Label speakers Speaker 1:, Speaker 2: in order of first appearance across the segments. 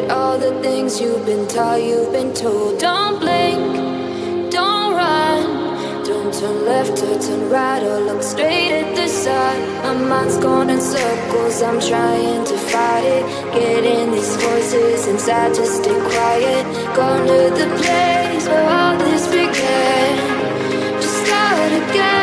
Speaker 1: at all the things you've been taught, you've been told. Don't blink, don't run, don't turn left or turn right or look straight at the side. My mind's going in circles, I'm trying to fight it. Getting these voices inside to stay quiet. Going to the place where all this began. Just start again.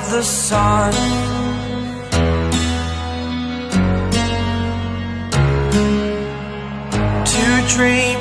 Speaker 2: of the sun. To dream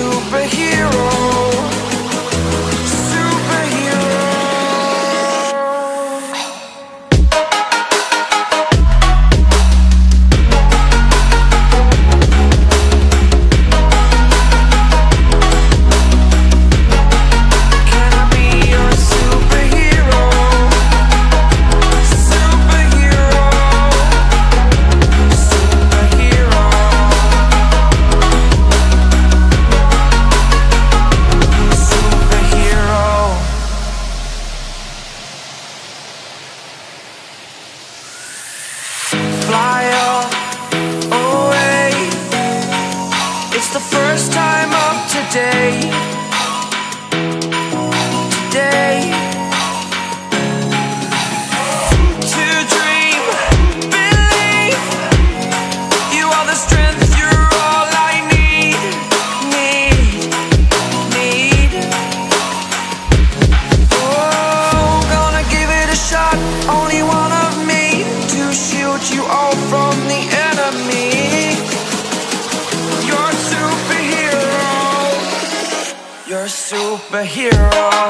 Speaker 1: superhero. Superhero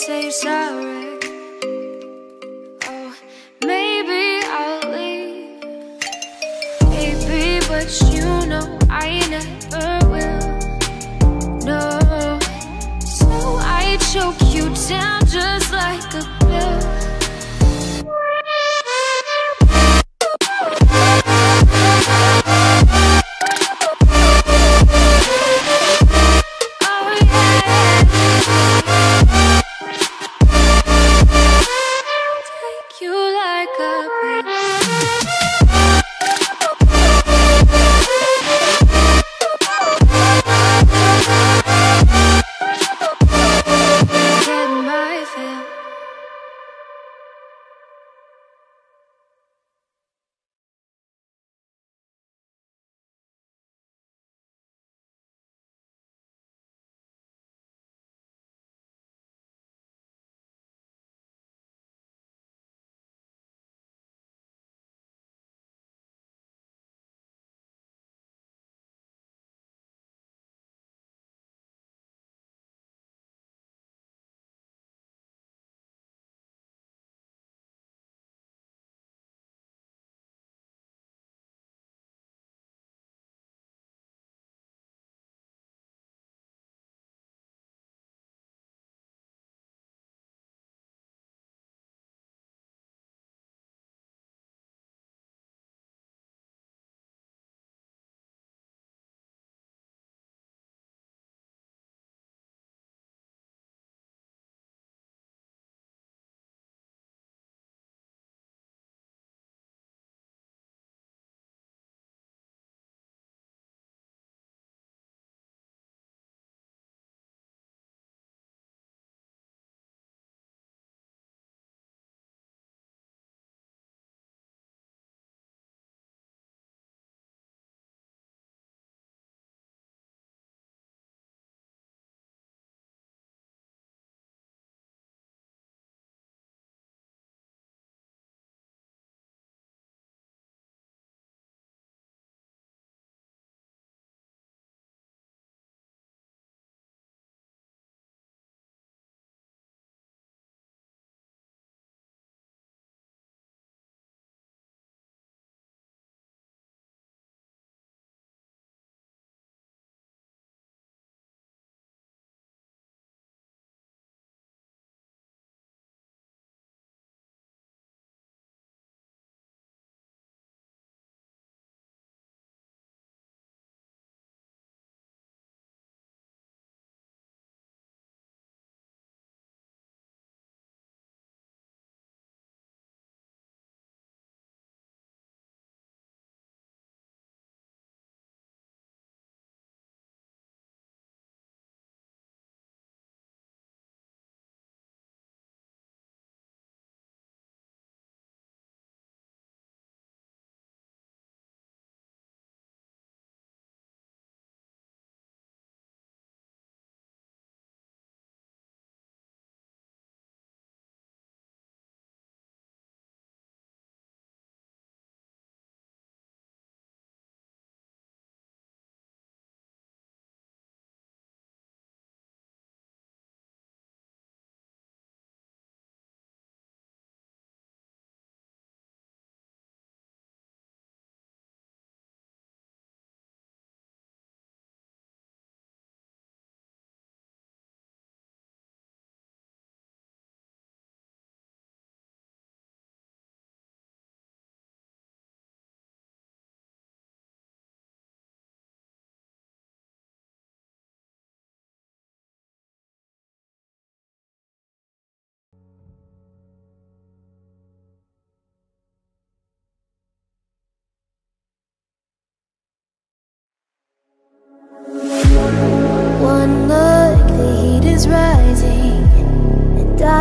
Speaker 1: say sorry.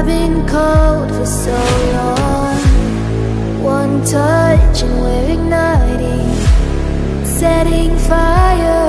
Speaker 1: Been cold for so long. One touch and we're igniting, setting fire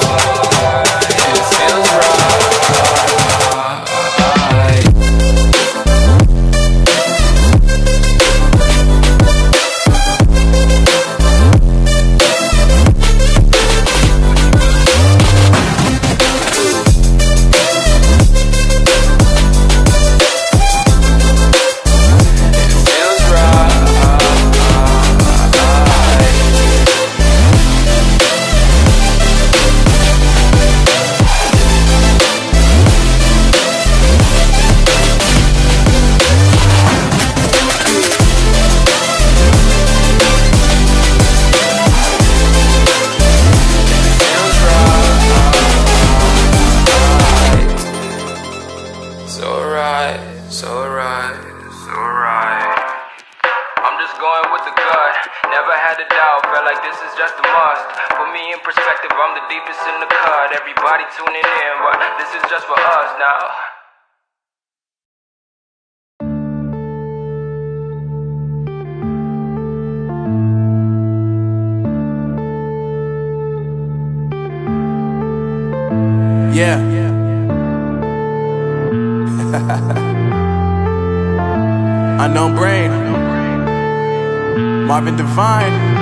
Speaker 3: Yeah. Unknown brain. Marvin Divine.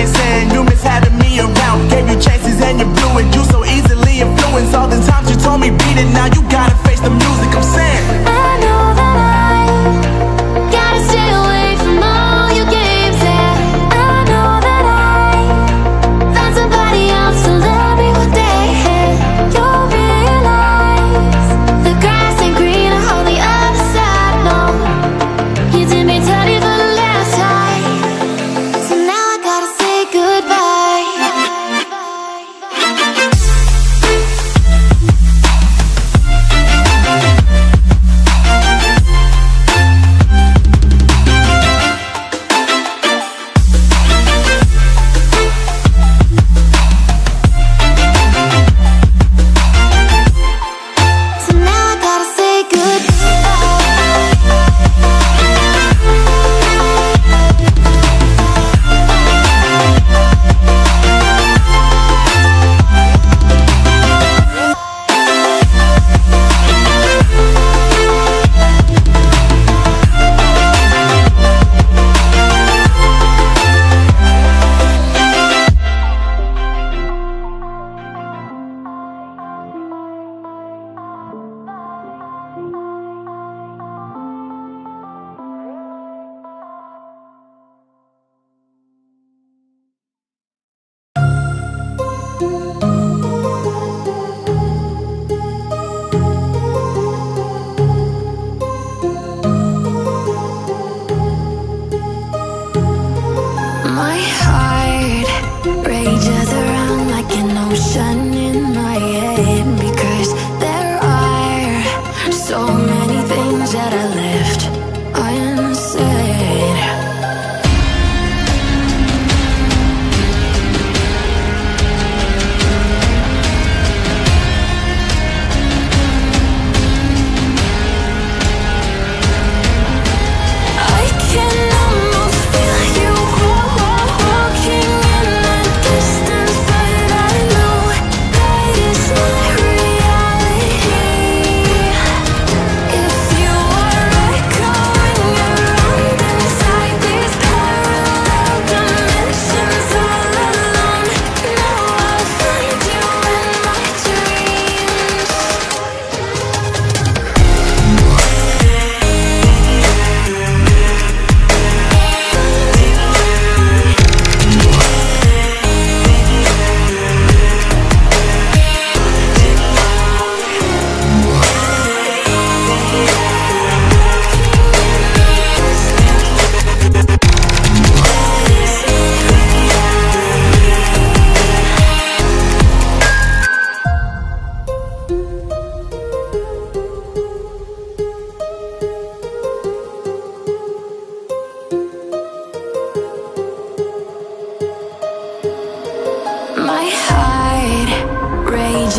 Speaker 3: crying, saying you miss having me around. Gave you chances and you blew it, you so easily influenced. All the times you told me beat it, now you gotta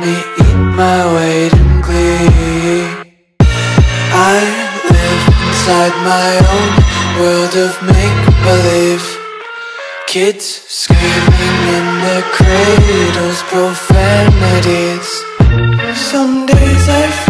Speaker 4: Me eat my weight in glee? I live inside my own world of make-believe. Kids screaming in their cradles, profanities. Some days I